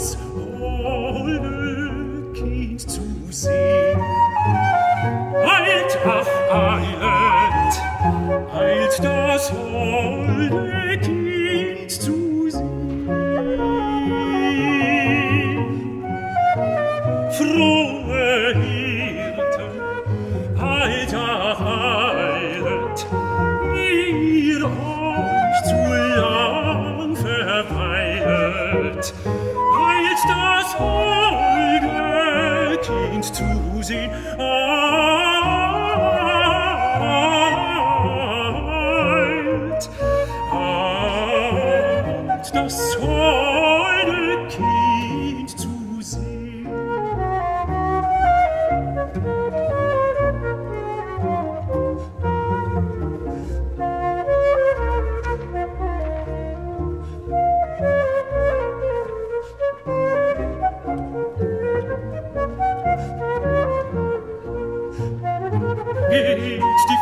us all zu. Alt, alt, das Horn.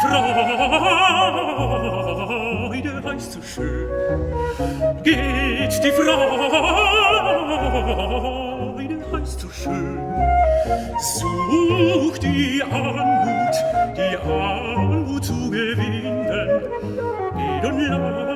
Freude heißt so schön. Geht die Freude heißt so schön. Sucht die Anmut, die Anmut zu gewinnen. Geht und lacht.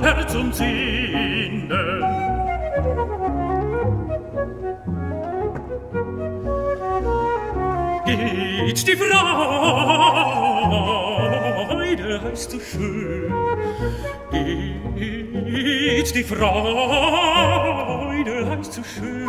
Herz und Sinne. Geht die Freude, heißt du schön, geht die Freude, heißt du schön,